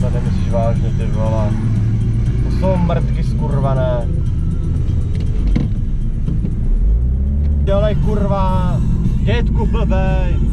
to nemyslíš vážně, ty vole. To jsou mrtky skurvané. Dělej kurva, dětku blbej.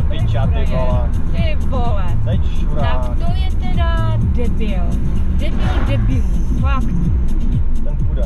Je piča, ty vole. Ty vole. Teď šurák, Tak to je teda debil. Debil, debil. Fakt. ten půjde.